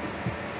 何?